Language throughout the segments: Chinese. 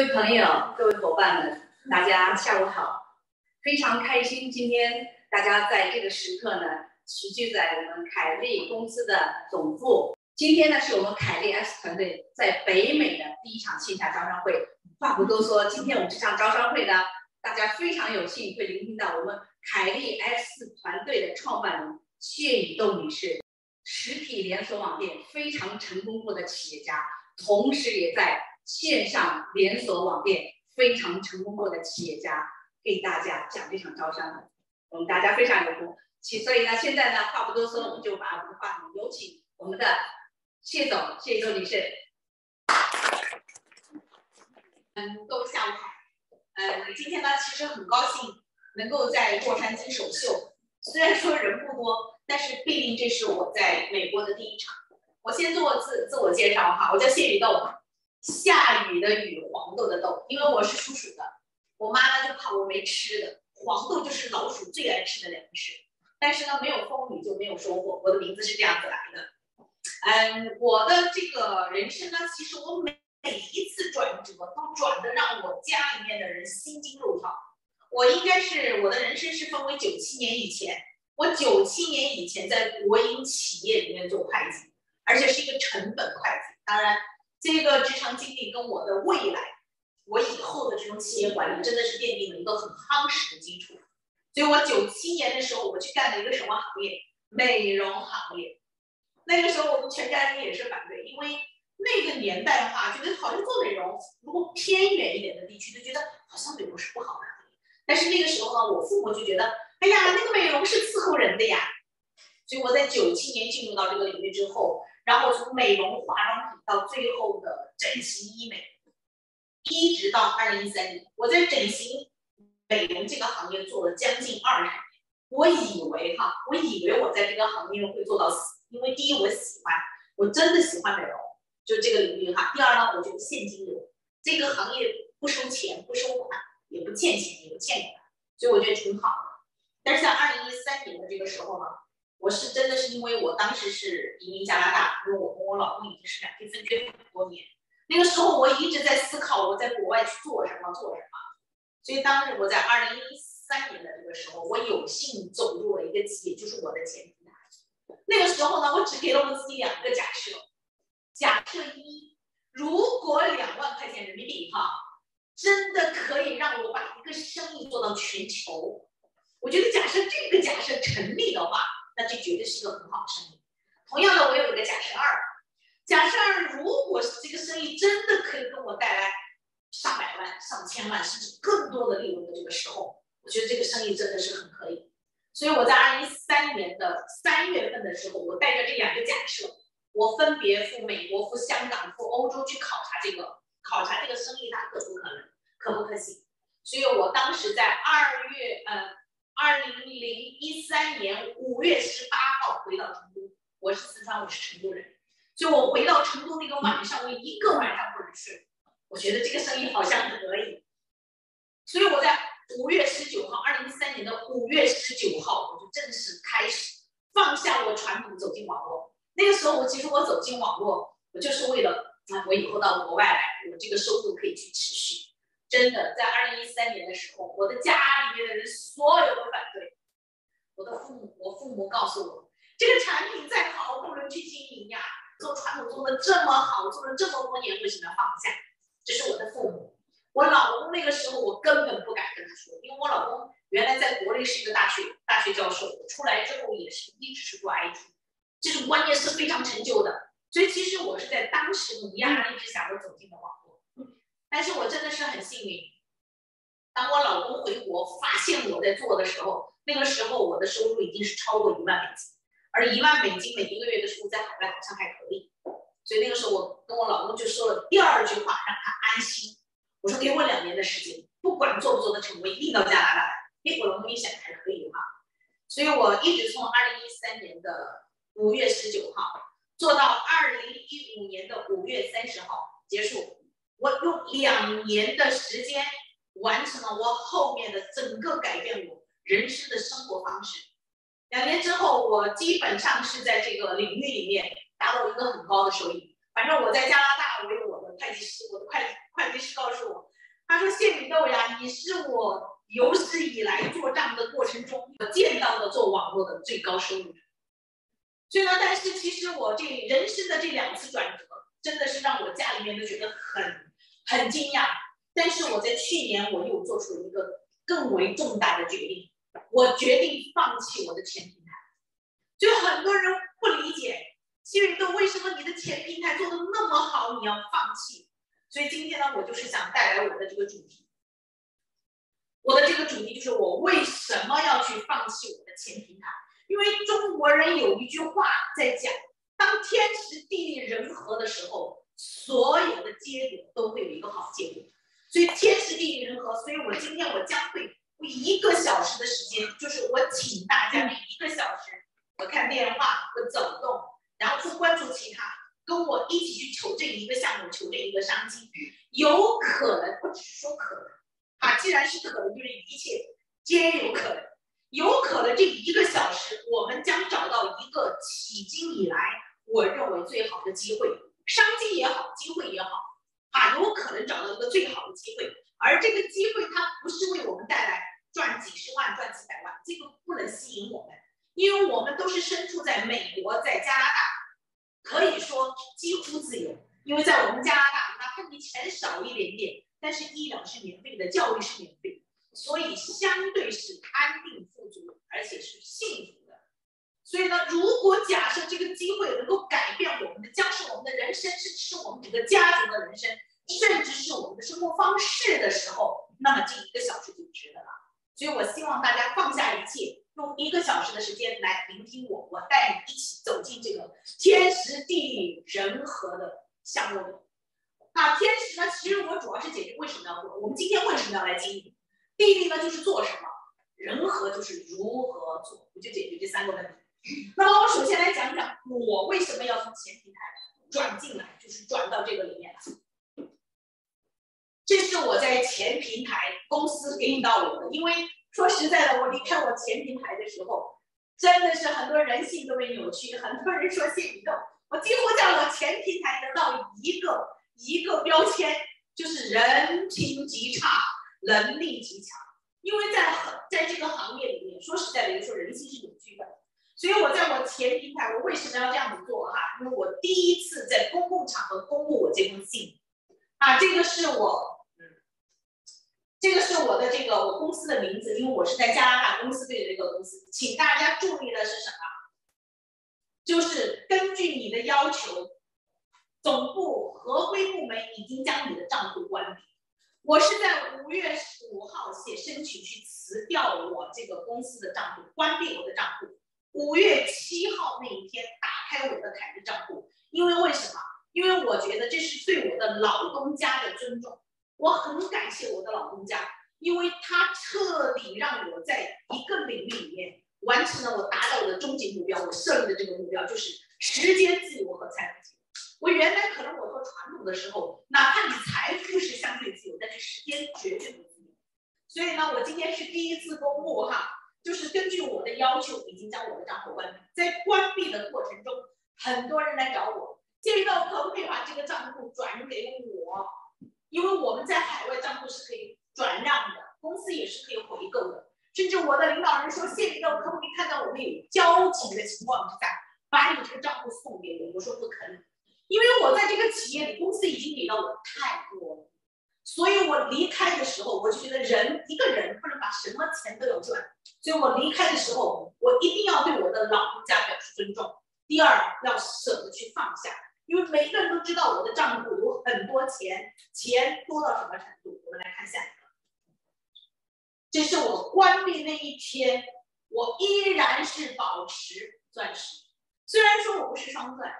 各位朋友、各位伙伴们，大家下午好！非常开心，今天大家在这个时刻呢，齐聚在我们凯利公司的总部。今天呢，是我们凯利 S 团队在北美的第一场线下招商会。话不多说，今天我们这场招商会呢，大家非常有幸会聆听到我们凯利 S 团队的创办人谢雨豆女士，实体连锁网店非常成功过的企业家，同时也在线上连锁网店非常成功过的企业家，给大家讲这场招商，我们大家非常有福。所以呢，现在呢，话不多说，我们就把我们的话筒有请我们的。谢总，谢周女士。嗯，各位下午好。嗯，今天呢，其实很高兴能够在洛杉矶首秀。虽然说人不多，但是毕竟这是我在美国的第一场。我先做自自我介绍哈，我叫谢雨豆，下雨的雨，黄豆的豆，因为我是属鼠的。我妈妈就怕我没吃的，黄豆就是老鼠最爱吃的粮食。但是呢，没有风雨就没有收获，我的名字是这样子来的。嗯，我的这个人生呢，其实我每每一次转折都转的让我家里面的人心惊肉跳。我应该是我的人生是分为九七年以前，我九七年以前在国营企业里面做会计，而且是一个成本会计。当然，这个职场经历跟我的未来，我以后的这种企业管理真的是奠定了一个很夯实的基础。所以我九七年的时候，我去干了一个什么行业？美容行业。那个时候我们全家人也是反对，因为那个年代的话，觉得好像做美容，如果偏远一点的地区，就觉得好像美容是不好的。但是那个时候呢，我父母就觉得，哎呀，那个美容是伺候人的呀。所以我在九七年进入到这个领域之后，然后从美容化妆品到最后的整形医美，一直到二零一三年，我在整形美容这个行业做了将近二十年。我以为哈，我以为我在这个行业会做到死。因为第一，我喜欢，我真的喜欢美容，就这个领域哈。第二呢，我觉得现金流这个行业不收钱、不收款，也不欠钱、也不欠款，所以我觉得挺好的。但是在二零一三年的这个时候呢，是真的是因为我当时是移民加拿大，因为我跟我老公已经是两地分居很多年，那个时候我一直在思考我在国外去做什么做什么，所以当时我在二零一三年的这个时候，我有幸走入了一个企业，就是我的前。那个时候呢，我只给了我自己两个假设。假设一，如果两万块钱人民币哈，真的可以让我把一个生意做到全球，我觉得假设这个假设成立的话，那就绝对是一个很好的生意。同样的，我有一个假设二，假设二，如果是这个生意真的可以给我带来上百万、上千万甚至更多的利润的这个时候，我觉得这个生意真的是很可以。所以我在二零一三年的三月份的时候，我带着这两个假设，我分别赴美国、赴香港、赴欧洲去考察这个考察这个生意它可不可能、可不可行。所以我当时在二月，呃，二零零一三年五月十八号回到成都，我是四川，我是成都人。所以我回到成都那个晚上，我一个晚上不能睡，我觉得这个生意好像可以。所以我在。五月十九号，二零一三年的五月十九号，我就正式开始放下我传统，走进网络。那个时候，我其实我走进网络，我就是为了啊，我以后到国外来，我这个收入可以去持续。真的，在二零一三年的时候，我的家里面的人所有都反对。我的父母，我父母告诉我，这个产品再好，不能去经营呀。做传统做的这么好，做了这么多年，为什么要放下？这是我的父母。我老公那个时候，我根本不敢跟他说，因为我老公原来在国内是一个大学大学教授，出来之后也是一直是做 IT，这种观念是非常陈旧的。所以其实我是在当时很压力之下，我走进了网。但是我真的是很幸运，当我老公回国发现我在做的时候，那个时候我的收入已经是超过一万美金，而一万美金每一个月的收入在海外好像还可以。所以那个时候我跟我老公就说了第二句话，让他安心。我说给我两年的时间，不管做不做得成，我一定到加拿大来。哎，我老公一想还可以哈，所以我一直从二零一三年的五月十九号做到二零一五年的五月三十号结束。我用两年的时间完成了我后面的整个改变我人生的生活方式。两年之后，我基本上是在这个领域里面达到一个很高的收益。反正我在加拿大，我有我的会计师，我的会计会计师告诉我，他说谢米豆呀，你是我有史以来做账的过程中我见到的做网络的最高收入。所以呢，但是其实我这人生的这两次转折，真的是让我家里面都觉得很很惊讶。但是我在去年我又做出了一个更为重大的决定，我决定放弃我的前平台。就很多人不理解。谢宇豆，为什么你的前平台做的那么好，你要放弃？所以今天呢，我就是想带来我的这个主题。我的这个主题就是我为什么要去放弃我的前平台？因为中国人有一句话在讲：当天时地利人和的时候，所有的结果都会有一个好结果。所以天时地利人和，所以我今天我将会用一个小时的时间，就是我请大家用一个小时，我看电话，我走动。然后去关注其他，跟我一起去求证一个项目，求证一个商机，有可能，我只是说可能，啊，既然是可能，就是一切皆有可能，有可能这一个小时，我们将找到一个迄今以来我认为最好的机会，商机也好，机会也好，啊，有可能找到一个最好的机会，而这个机会它不是为我们带来赚几十万、赚几百万，这个不能吸引我们。因为我们都是身处在美国，在加拿大，可以说几乎自由。因为在我们加拿大，哪怕你钱少一点点，但是医疗是免费的，教育是免费，所以相对是安定富足，而且是幸福。所以呢，如果假设这个机会能够改变我们的，将是我们的人生，甚至是我们整个家族的人生，甚至是我们的生活方式的时候，那么这一个小时就值得了。所以我希望大家放下一切。用一个小时的时间来聆听我，我带你一起走进这个天时地利人和的项目里。啊，天时呢，其实我主要是解决为什么要做，我们今天为什么要来经营？地利呢，就是做什么；人和就是如何做，我就解决这三个问题。那么我首先来讲讲我为什么要从前平台转进来，就是转到这个里面来。这是我在前平台公司给你到我的，因为。说实在的，我离开我前平台的时候，真的是很多人性都被扭曲。很多人说谢宇宙，我几乎在我前平台得到一个一个标签，就是人品极差，能力极强。因为在在这个行业里面，说实在的，有时候人性是扭曲的。所以我在我前平台，我为什么要这样子做哈？因为我第一次在公共场合公布我这封信，啊，这个是我。这个是我的这个我公司的名字，因为我是在加拿大公司对的这个公司，请大家注意的是什么？就是根据你的要求，总部合规部门已经将你的账户关闭。我是在五月十五号写申请去辞掉我这个公司的账户，关闭我的账户。五月七号那一天打开我的凯日账户，因为为什么？因为我觉得这是对我的老东家的尊重。我很感谢我的老东家，因为他彻底让我在一个领域里面完成了我达到我的终极目标。我设立的这个目标就是时间自由和财富自由。我原来可能我做传统的时候，哪怕你财富是相对自由，但是时间绝对不自由。所以呢，我今天是第一次公布哈，就是根据我的要求，已经将我的账户关闭。在关闭的过程中，很多人来找我，建议到可不可以把这个账户转给我。因为我们在海外账户是可以转让的，公司也是可以回购的，甚至我的领导人说，谢领导可不可以看到我们有交集的情况之下，把你这个账户送给我？我说不可能，因为我在这个企业里，公司已经给到我太多了，所以我离开的时候，我就觉得人一个人不能把什么钱都要赚，所以我离开的时候，我一定要对我的老人家表示尊重。第二，要舍得去放下。因为每一个人都知道我的账户有很多钱，钱多到什么程度？我们来看下一个，这是我关闭那一天，我依然是保持钻石。虽然说我不是双钻，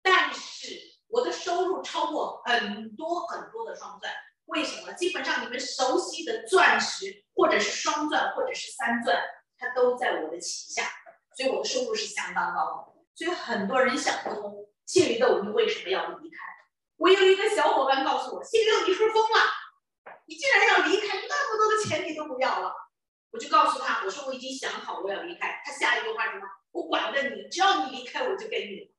但是我的收入超过很多很多的双钻。为什么？基本上你们熟悉的钻石，或者是双钻，或者是三钻，它都在我的旗下，所以我的收入是相当高的。所以很多人想不通。谢宇豆，你为什么要离开？我有一个小伙伴告诉我，谢宇豆，你是不是疯了？你竟然要离开，那么多的钱你都不要了？我就告诉他，我说我已经想好我要离开。他下一句话是什么？我管着你，只要你离开，我就给你。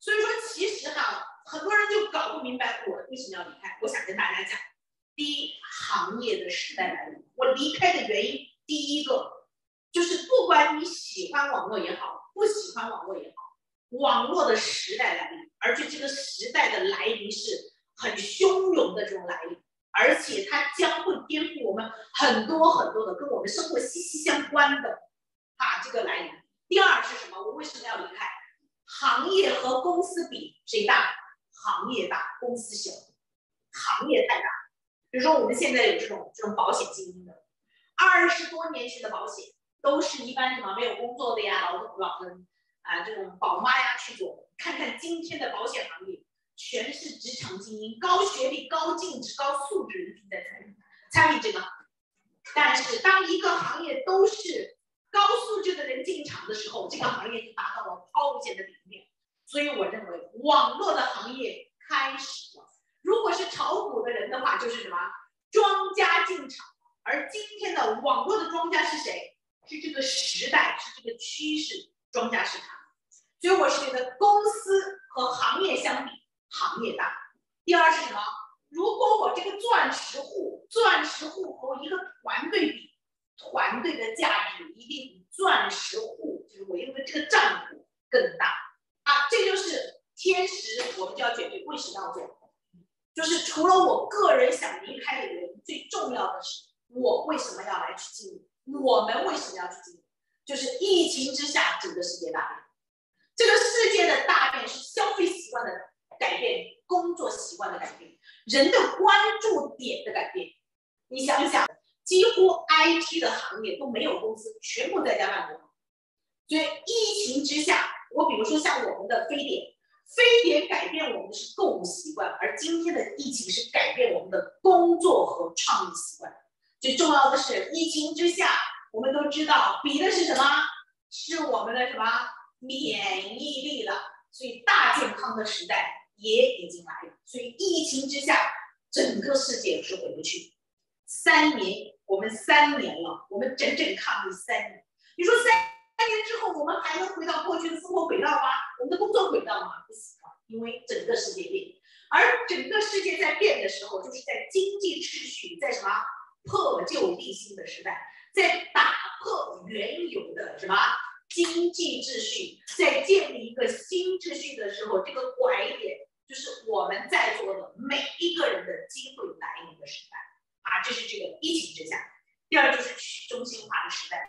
所以说，其实哈，很多人就搞不明白我为什么要离开。我想跟大家讲，第一，行业的时代来临。我离开的原因，第一个就是不管你喜欢网络也好，不喜欢网络也好，网络的时代来临，而且这个时代的来临是很汹涌的这种来临，而且它将会颠覆我们很多很多的跟我们生活息息相关的啊这个来临。第二是什么？我为什么要离开？行业和公司比谁大？行业大，公司小。行业太大，比如说我们现在有这种这种保险精英的，二十多年前的保险都是一般什么没有工作的呀，老老人啊这种宝妈呀去做。看看今天的保险行业，全是职场精英，高学历、高净值、高素质人群在参与参与这个。但是当一个行业都是高素质的人进场的时候，这个行业就达到了抛物线的顶点。所以我认为网络的行业开始了。如果是炒股的人的话，就是什么庄家进场。而今天的网络的庄家是谁？是这个时代，是这个趋势，庄家是他。所以我是觉得公司和行业相比，行业大。第二是什么？如果我这个钻石户，钻石户和一个团队比，团队的价值一定比钻石户，就是我用的这个账户更大。啊，这就是天时，我们就要决定为什么要做。就是除了我个人想离开的原因，最重要的是我为什么要来去经营？我们为什么要去经营？就是疫情之下，整个世界大变。这个世界的大变是消费习惯的改变，工作习惯的改变，人的关注点的改变。你想想，几乎 IT 的行业都没有公司，全部在家办公。所以疫情之下，我比如说像我们的非典。非典改变我们的是购物习惯，而今天的疫情是改变我们的工作和创意习惯。最重要的是，疫情之下，我们都知道比的是什么？是我们的什么免疫力了。所以大健康的时代也已经来了。所以疫情之下，整个世界是回不去。三年，我们三年了，我们整整抗疫三年。你说三？三年之后，我们还能回到过去的生活轨道吗？我们的工作轨道吗？不行了，因为整个世界变，而整个世界在变的时候，就是在经济秩序在什么破旧立新的时代，在打破原有的什么经济秩序，在建立一个新秩序的时候，这个管点就是我们在座的每一个人的机会来临的时代啊！这是这个疫情之下，第二就是去中心化的时代。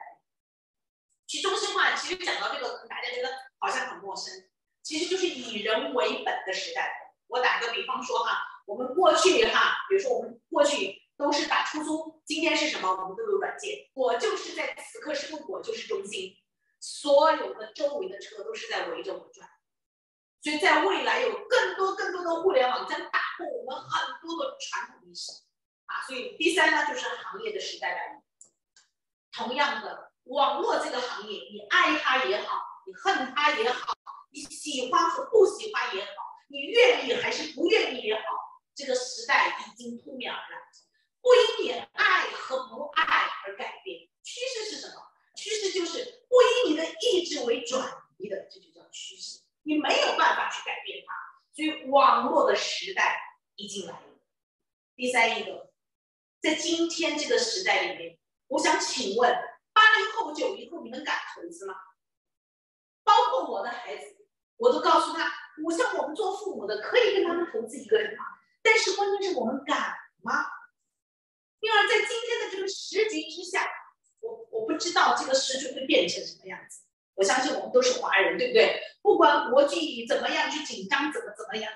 去中心化，其实讲到这个，可能大家觉得好像很陌生，其实就是以人为本的时代。我打个比方说哈，我们过去哈，比如说我们过去都是打出租，今天是什么？我们都有软件。我就是在此刻是我就是中心，所有的周围的车都是在围着我转。所以在未来有更多更多的互联网将打破我们很多的传统意识啊。所以第三呢，就是行业的时代来临。同样的。网络这个行业，你爱它也好，你恨它也好，你喜欢和不喜欢也好，你愿意还是不愿意也好，这个时代已经扑面而来，不因你爱和不爱而改变。趋势是什么？趋势就是不以你的意志为转移的，这就叫趋势。你没有办法去改变它，所以网络的时代已经来了。第三一个，在今天这个时代里面，我想请问。八零后、九零后，你们敢投资吗？包括我的孩子，我都告诉他，我像我们做父母的，可以跟他们投资一个什么？但是关键是我们敢吗？因而，在今天的这个时局之下，我我不知道这个时局会变成什么样子。我相信我们都是华人，对不对？不管国际怎么样去紧张，怎么怎么样，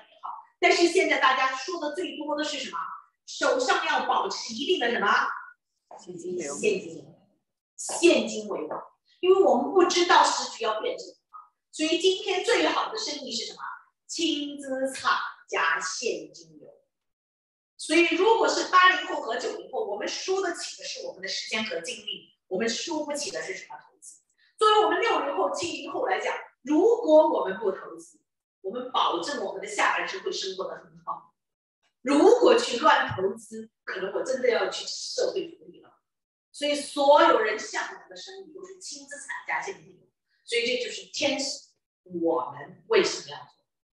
但是现在大家说的最多的是什么？手上要保持一定的什么？现金流。现金流。现金为王，因为我们不知道时局要变成什么，所以今天最好的生意是什么？轻资产加现金流。所以如果是八零后和九零后，我们输得起的是我们的时间和精力，我们输不起的是什么投资？作为我们六零后、七零后来讲，如果我们不投资，我们保证我们的下半生会生活的很好。如果去乱投资，可能我真的要去社会主义了。所以，所有人向往的生意都是轻资产加现金流，所以这就是天使。我们为什么要做？